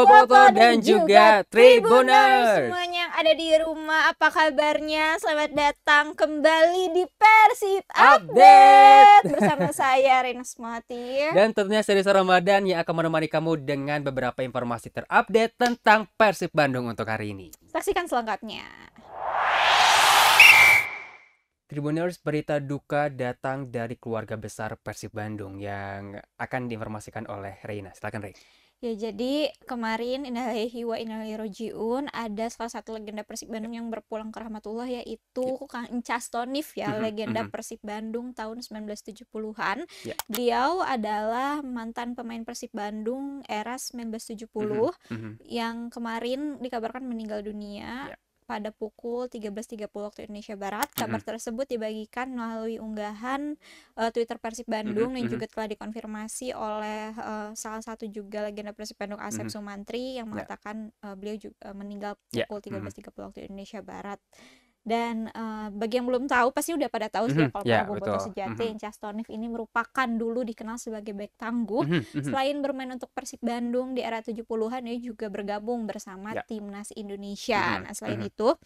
Boboto dan juga Tribuners. semuanya yang ada di rumah apa kabarnya selamat datang kembali di Persib Update bersama saya Rina Smati Dan tentunya seri Ramadan yang akan menemani kamu dengan beberapa informasi terupdate tentang Persib Bandung untuk hari ini. saksikan selengkapnya Tribuners berita duka datang dari keluarga besar Persib Bandung yang akan diinformasikan oleh Reina. Silakan Rey. Ya jadi kemarin Innalillahi wa inna ilaihi rajiun ada salah satu legenda Persib Bandung yang berpulang ke rahmatullah yaitu Kang Encas Tonif ya Mhm, legenda. Persib Bandung tahun 1970-an Ya. beliau adalah mantan pemain Persib Bandung era 1970 Mhm. yang kemarin dikabarkan meninggal dunia Ya. Pada pukul 13.30 waktu Indonesia Barat. Kabar tersebut dibagikan melalui unggahan eh, Twitter Persib Bandung Mhm, dan mhm. juga telah dikonfirmasi oleh eh, salah satu juga legenda Persib Bandung Asep Mhm. Sumantri yang Ya. mengatakan eh, beliau juga meninggal Ya, pukul mhm. 13.30 waktu Indonesia Barat. Dan eh, bagi yang belum tahu pasti udah pada tahu sih ya Mhm, kalau ya, para bobotoh betul. sejati Mhm. Encas Tonif ini merupakan dulu dikenal sebagai back tangguh Mhm, mhm. Selain bermain untuk Persib Bandung di era 70-an, dia juga bergabung bersama Ya. Timnas Indonesia. Mhm, Nah, selain mhm. itu,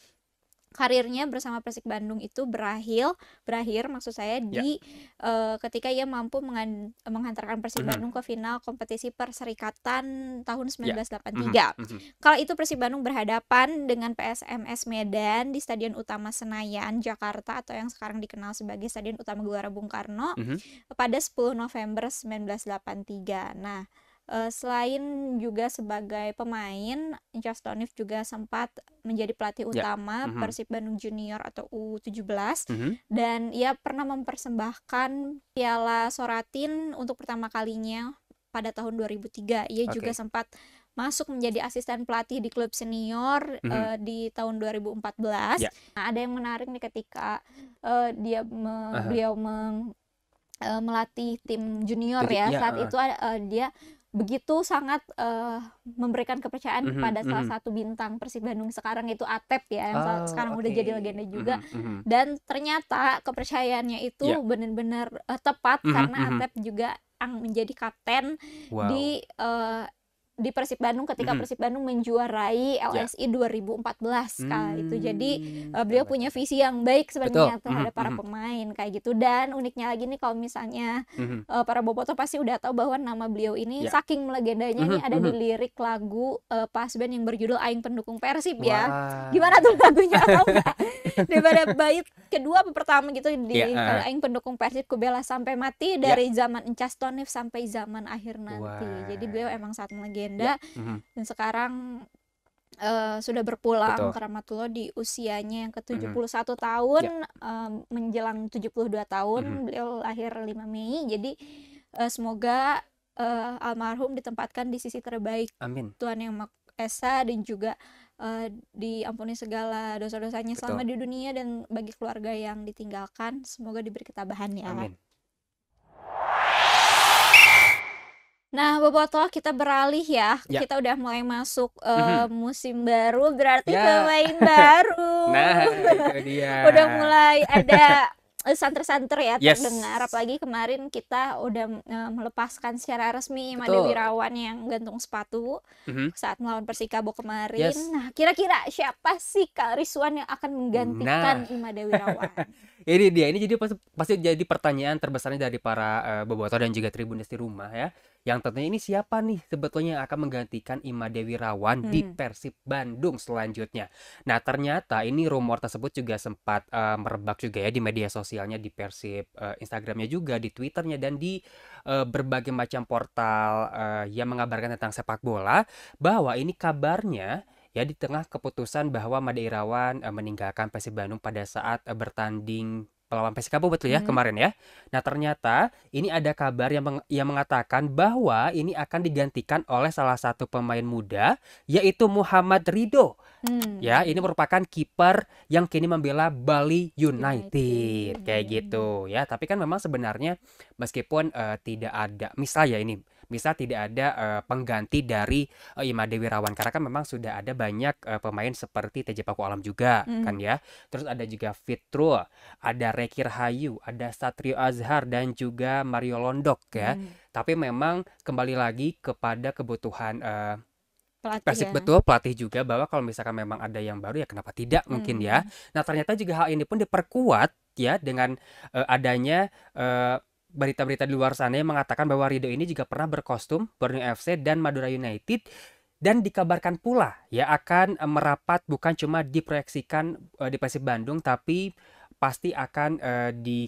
karirnya bersama Persib Bandung itu berakhir, berakhir maksud saya Ya. di eh, ketika ia mampu mengan- menghantarkan Persib Mhm. Bandung ke final kompetisi Perserikatan tahun Ya. 1983. Mhm, mhm. Kala itu Persib Bandung berhadapan dengan PSMS Medan di Stadion Utama Senayan, Jakarta atau yang sekarang dikenal sebagai Stadion Utama Gelora Bung Karno Mhm. pada 10 November 1983. Nah, eh, selain juga sebagai pemain, Encas Tonif juga sempat menjadi pelatih Ya, utama mhm. Persib Bandung Junior atau U17 Mhm. dan ia pernah mempersembahkan Piala Soratin untuk pertama kalinya pada tahun 2003. Ia juga Oke. sempat masuk menjadi asisten pelatih di klub senior Mhm. eh, di tahun 2014. Ya. Nah, ada yang menarik nih ketika eh, dia me- Aha. beliau meng- eh, melatih tim junior Jadi, ya. ya, Saat heeh. itu eh, dia begitu sangat eh, memberikan kepercayaan Mhm, kepada salah mhm. satu bintang Persib Bandung sekarang itu Atep ya yang Oh, sekarang udah oke. jadi legenda juga Mhm, mhm. dan ternyata kepercayaannya itu Ya. benar-benar eh, tepat Mhm, karena mhm. Atep juga ang menjadi kapten Wow. di eh, di Persib Bandung ketika Mhm. Persib Bandung menjuarai Ya. LSI 2014 kala itu jadi Hmm, eh, beliau punya visi yang baik sebenarnya Betul. terhadap Mhm, para mhm. pemain kayak gitu dan uniknya lagi nih kalau misalnya Mhm. eh, para bobotoh pasti udah tahu bahwa nama beliau ini Ya. saking legendanya nih Mhm, ada di mhm. lirik lagu pas band yang berjudul Aing Pendukung Persib ya gimana tuh lagunya tahu daripada bait kedua apa pertama gitu di Iya, eh, ah. aing pendukung Persib ku bela sampai mati dari zaman Encas Tonif sampai zaman akhir nanti Wah. jadi beliau emang sangat legenda Mhm. dan sekarang eh, sudah berpulang Betul. Ke Rahmatullah di usianya yang ke-71 tahun Ya. eh, menjelang 72 tahun Mhm. beliau lahir 5 Mei jadi eh, semoga eh, almarhum ditempatkan di sisi terbaik Amin. Tuhan yang Maha Esa dan juga eh, diampuni segala dosa-dosanya selama di dunia dan bagi keluarga yang ditinggalkan semoga diberi ketabahan ya. Amin. Nah, Bobotoh kita beralih ya. Ya. Kita udah mulai masuk eh, musim baru berarti Ya. pemain baru. Nah, itu dia. udah mulai ada eh, santer-santer ya Yes. terdengar apalagi kemarin kita udah eh, melepaskan secara resmi Made. Wirawan yang gantung sepatu Mhm. saat melawan Persikabo kemarin. Yes. Nah, kira-kira siapa sih Kak Rizwan yang akan menggantikan Nah. Imade Wirawan? Ini dia, ini jadi pasti, pasti jadi pertanyaan terbesarnya dari para eh, bobotoh dan juga tribunis di rumah ya. Yang tentunya ini siapa nih sebetulnya yang akan menggantikan Ima Dewi Rawan di Hmm. Persib Bandung selanjutnya. Nah ternyata ini rumor tersebut juga sempat eh, merebak juga ya di media sosialnya di Persib eh, Instagramnya juga, di Twitternya dan di eh, berbagai macam portal eh, yang mengabarkan tentang sepak bola bahwa ini kabarnya ya di tengah keputusan bahwa Made Irawan eh, meninggalkan Persib Bandung pada saat eh, bertanding melawan Persikabo betul ya Hmm. kemarin ya. Nah ternyata ini ada kabar yang meng- yang mengatakan bahwa ini akan digantikan oleh salah satu pemain muda yaitu Muhammad Rido. Hmm. Ya, ini merupakan kiper yang kini membela Bali United, United. kayak gitu ya. Tapi kan memang sebenarnya meskipun eh, tidak ada, misal ya ini, misal tidak ada eh, pengganti dari eh, Imade Wirawan karena kan memang sudah ada banyak eh, pemain seperti TJ Paku Alam juga Hmm. kan ya. Terus ada juga Fitrul, ada Rekir Hayu, ada Satrio Azhar dan juga Mario Londok ya. Hmm. Tapi memang kembali lagi kepada kebutuhan eh, Pelatih Persib ya? betul, pelatih juga bahwa kalau misalkan memang ada yang baru ya kenapa tidak mungkin ya. Hmm. Nah, ternyata juga hal ini pun diperkuat ya dengan eh, adanya eh, berita-berita di luar sana yang mengatakan bahwa Rido ini juga pernah berkostum Borneo FC dan Madura United dan dikabarkan pula ya akan merapat bukan cuma diproyeksikan eh, di Persib Bandung tapi pasti akan eh, di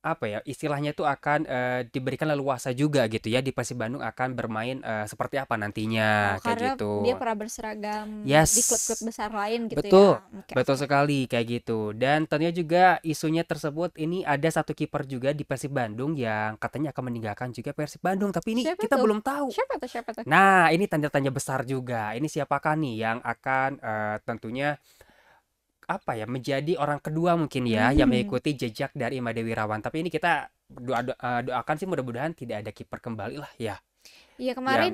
apa ya istilahnya itu akan eh, diberikan leluasa juga gitu ya di Persib Bandung akan bermain eh, seperti apa Oh, nantinya kayak karena gitu. dia pernah berseragam Yes. di klub-klub besar lain gitu Betul, ya. Oke, betul sekali kayak gitu. Dan tentunya juga isunya tersebut ini ada satu kiper juga di Persib Bandung yang katanya akan meninggalkan juga Persib Bandung, tapi ini Siapa kita tuh? belum tahu. Siapa tuh? Siapa tuh? Nah, ini tanda tanya besar juga. Ini siapakah nih yang akan eh, tentunya apa ya menjadi orang kedua mungkin ya yang Hmm. mengikuti jejak dari Imade Wirawan. Tapi ini kita doa do- eh, doakan sih mudah-mudahan tidak ada kiper kembali lah ya Iya yang kemarin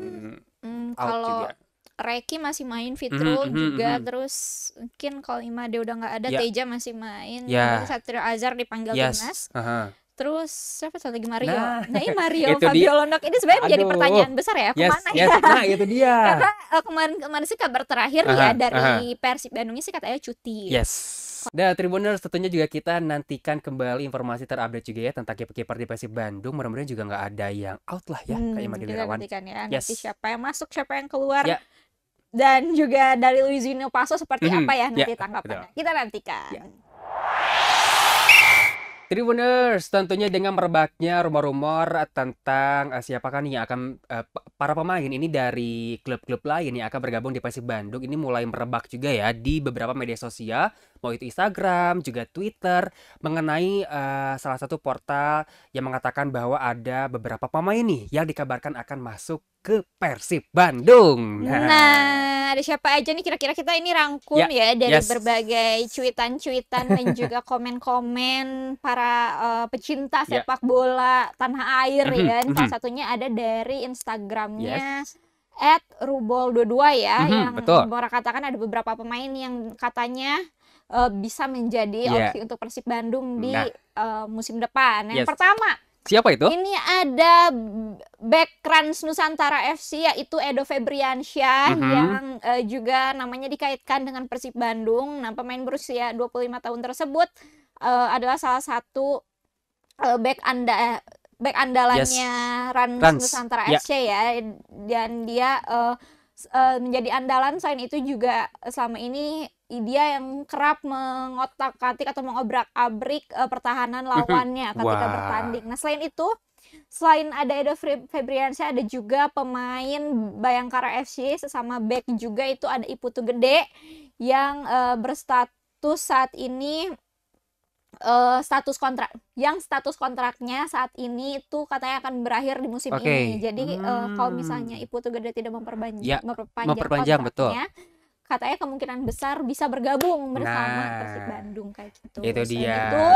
mm, kalau juga. Reki masih main, Mhm, Fitro mhm, juga, mhm. terus mungkin kalau Imade udah nggak ada, Ya. Teja masih main, Ya. terus Satrio Azhar dipanggil timnas, Yes. Aha. Terus siapa satu lagi Mario. Nah, Nah, ini Mario Fabio. Londok ini sebenarnya menjadi pertanyaan besar ya, Yes, ke mana yes. ya? Nah, itu dia. Karena eh, kemarin-kemarin sih kabar terakhir ya Aha, dari aha. Persib Bandungnya sih katanya cuti. Yes. Dan Tribuners tentunya juga kita nantikan kembali informasi terupdate juga ya tentang kiper-kiper di Persib Bandung. Mudah-mudahan juga nggak ada yang out lah ya Hmm, kayak Imade kita nantikan ya, Yes. nanti siapa yang masuk, siapa yang keluar, Ya. dan juga dari Luizino Paso seperti Mhm, apa ya nanti ya, tanggapannya. Kita nantikan. Ya. Tribuners, tentunya dengan merebaknya rumor-rumor tentang eh, siapakah nih yang akan pa- para pemain ini dari klub-klub lain yang akan bergabung di Persib Bandung. Ini mulai merebak juga ya di beberapa media sosial, mau itu Instagram, juga Twitter, mengenai eh, salah satu portal yang mengatakan bahwa ada beberapa pemain nih yang dikabarkan akan masuk ke Persib Bandung. Nah, ada siapa aja nih kira-kira kita ini rangkum Ya, ya, dari yes. berbagai cuitan-cuitan dan juga komen-komen para eh, pecinta Ya. sepak bola tanah air Mhm, ya. Salah mhm. satunya ada dari Instagramnya Yes. at rubol22 ya Mhm, yang betul. Bora katakan ada beberapa pemain yang katanya eh, bisa menjadi Ya. opsi untuk Persib Bandung di Nah. eh, musim depan. Yang Yes. pertama Siapa itu? ini ada back Rans Nusantara FC yaitu Edo Febriansyah Mhm. yang eh, juga namanya dikaitkan dengan Persib Bandung. Nah, pemain berusia 25 tahun tersebut eh, adalah salah satu eh, back anda back andalannya Rans, Rans, Nusantara ya. FC ya dan dia eh, eh, menjadi andalan selain itu juga eh, selama ini dia yang kerap mengotak-atik atau mengobrak-abrik eh, pertahanan lawannya ketika Wah. bertanding. Nah, selain itu, selain ada Edo Febriansyah ada juga pemain Bayangkara FC sesama back juga itu ada Iputu Gede yang eh, berstatus saat ini eh, status kontrak yang status kontraknya saat ini itu katanya akan berakhir di musim Oke. ini. Jadi eh, kalau Hmm. misalnya Iputu Gede tidak memperpanjang Ya, memperpanjang, memperpanjang, betul. Katanya kemungkinan besar bisa bergabung bersama Nah, Persib Bandung kayak gitu. Itu Selain dia. itu,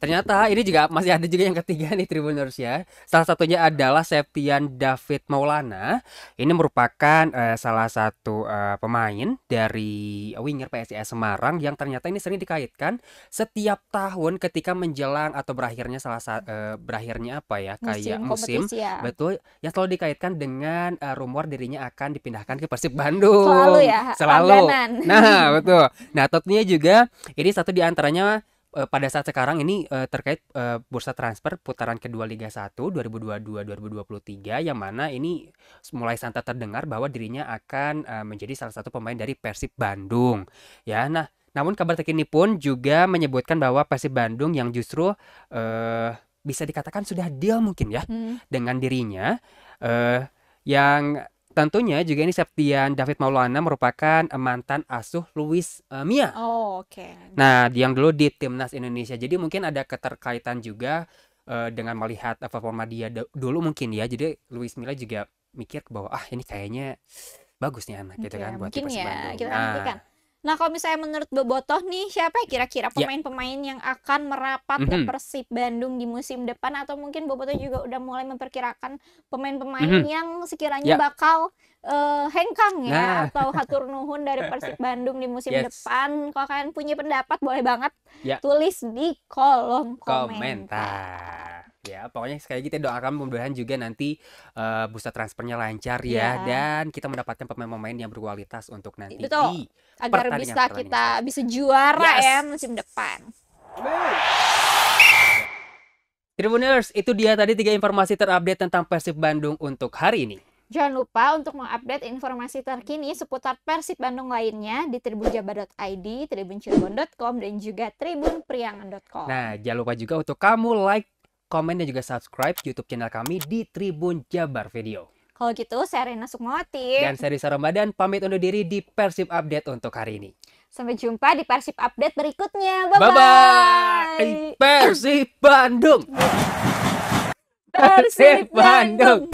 Ternyata ini juga masih ada juga yang ketiga nih Tribuners ya. Salah satunya adalah Septian David Maulana. Ini merupakan eh, salah satu eh, pemain dari winger PSIS Semarang yang ternyata ini sering dikaitkan setiap tahun ketika menjelang atau berakhirnya salah sa- eh, berakhirnya apa ya kayak musim. kompetisi ya. Betul, yang selalu dikaitkan dengan eh, rumor dirinya akan dipindahkan ke Persib Bandung. Selalu ya, Selalu. Langganan. Nah, betul. Nah, tentunya juga ini satu di antaranya eh, pada saat sekarang ini eh, terkait eh, bursa transfer putaran kedua Liga 1 2022-2023 yang mana ini mulai santer terdengar bahwa dirinya akan eh, menjadi salah satu pemain dari Persib Bandung. Ya, nah, namun kabar terkini pun juga menyebutkan bahwa Persib Bandung yang justru eh, bisa dikatakan sudah deal mungkin ya Hmm. dengan dirinya eh yang tentunya juga ini Septian David Maulana merupakan eh, mantan asuh Luis eh, Mia. Oh, oke. Nah, yang dulu di timnas Indonesia. Jadi mungkin ada keterkaitan juga eh, dengan melihat eh, performa dia dulu mungkin ya. Jadi Luis Milla juga mikir bahwa ah ini kayaknya bagus nih anak gitu Oke, kan buat mungkin ya Bandung. kita Nah, nantikan. Nah, kalau misalnya menurut Bobotoh nih, siapa ya kira-kira Ya. pemain-pemain yang akan merapat ke Mhm. Persib Bandung di musim depan atau mungkin Bobotoh juga udah mulai memperkirakan pemain-pemain Mhm. yang sekiranya Ya. bakal eh, hengkang ya Nah. atau hatur nuhun dari Persib Bandung di musim Yes. depan. Kalau kalian punya pendapat boleh banget Ya. tulis di kolom komentar. komentar. Ya, pokoknya sekali lagi kita doakan mudah-mudahan juga nanti uh, bursa transfernya lancar ya Iya. dan kita mendapatkan pemain-pemain yang berkualitas untuk nanti Betul. di Agar Pertandingan- bisa pertandingan kita bisa juara Yes. ya musim depan. Tribuners, itu dia tadi tiga informasi terupdate tentang Persib Bandung untuk hari ini. Jangan lupa untuk mengupdate informasi terkini seputar Persib Bandung lainnya di tribunjabar.id, tribuncirebon.com, dan juga tribunpriangan.com. Nah, jangan lupa juga untuk kamu like, komen, dan juga subscribe YouTube channel kami di Tribun Jabar Video. Kalau gitu, saya Rena Sukmawati. Dan saya Risa Ramadan pamit undur diri di Persib Update untuk hari ini. Sampai jumpa di Persib Update berikutnya. Bye-bye. Persib Bandung. Persib Bandung.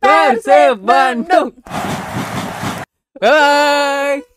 Persib Bandung. Bye.